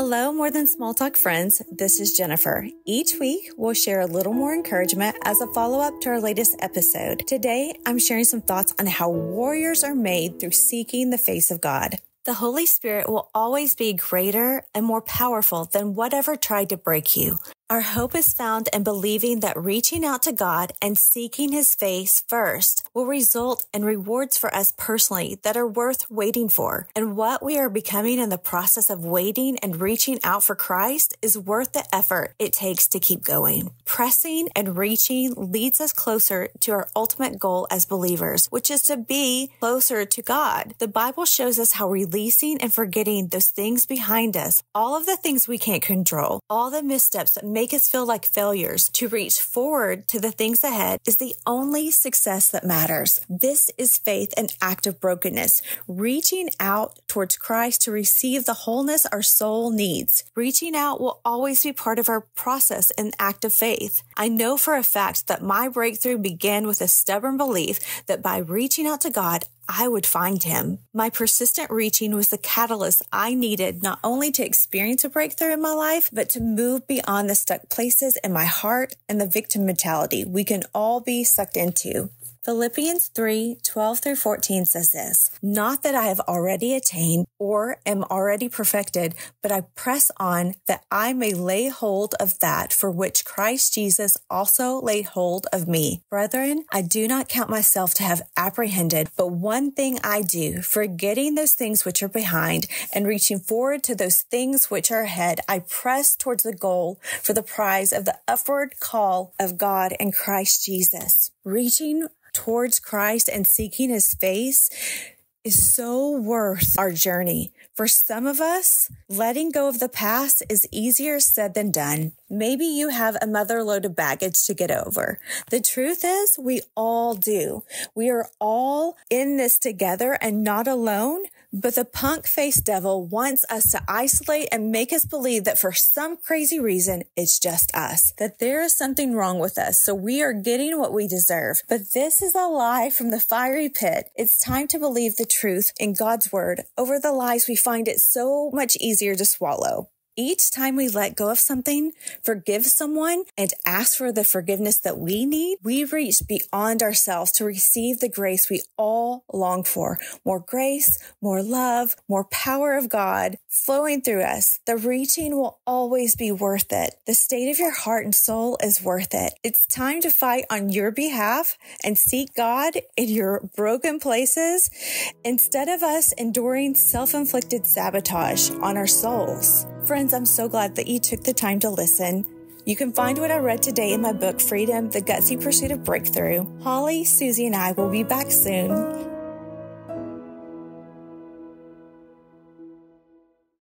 Hello, More Than Small Talk friends. This is Jennifer. Each week, we'll share a little more encouragement as a follow up to our latest episode. Today, I'm sharing some thoughts on how warriors are made through seeking the face of God. The Holy Spirit will always be greater and more powerful than whatever tried to break you. Our hope is found in believing that reaching out to God and seeking his face first will result in rewards for us personally that are worth waiting for. And what we are becoming in the process of waiting and reaching out for Christ is worth the effort it takes to keep going. Pressing and reaching leads us closer to our ultimate goal as believers, which is to be closer to God. The Bible shows us how releasing and forgetting those things behind us, all of the things we can't control, all the missteps that make us feel like failures to reach forward to the things ahead is the only success that matters. This is faith and act of brokenness, reaching out towards Christ to receive the wholeness our soul needs. Reaching out will always be part of our process and act of faith. I know for a fact that my breakthrough began with a stubborn belief that by reaching out to God, I would find him. My persistent reaching was the catalyst I needed not only to experience a breakthrough in my life, but to move beyond the stuck places in my heart and the victim mentality we can all be sucked into. Philippians 3 12 through 14 says this Not that I have already attained or am already perfected, but I press on that I may lay hold of that for which Christ Jesus also laid hold of me. Brethren, I do not count myself to have apprehended, but one thing I do, forgetting those things which are behind and reaching forward to those things which are ahead, I press towards the goal for the prize of the upward call of God in Christ Jesus. Reaching towards Christ and seeking his face is so worth our journey. For some of us, letting go of the past is easier said than done. Maybe you have a mother load of baggage to get over. The truth is, we all do. We are all in this together and not alone. But the punk faced devil wants us to isolate and make us believe that for some crazy reason, it's just us, that there is something wrong with us. So we are getting what we deserve. But this is a lie from the fiery pit. It's time to believe the truth in God's word over the lies we find it so much easier to swallow. Each time we let go of something, forgive someone, and ask for the forgiveness that we need, we reach beyond ourselves to receive the grace we all long for. More grace, more love, more power of God flowing through us. The reaching will always be worth it. The state of your heart and soul is worth it. It's time to fight on your behalf and seek God in your broken places instead of us enduring self-inflicted sabotage on our souls. Friends, I'm so glad that you took the time to listen. You can find what I read today in my book, Freedom, The Gutsy Pursuit of Breakthrough. Holly, Susie, and I will be back soon.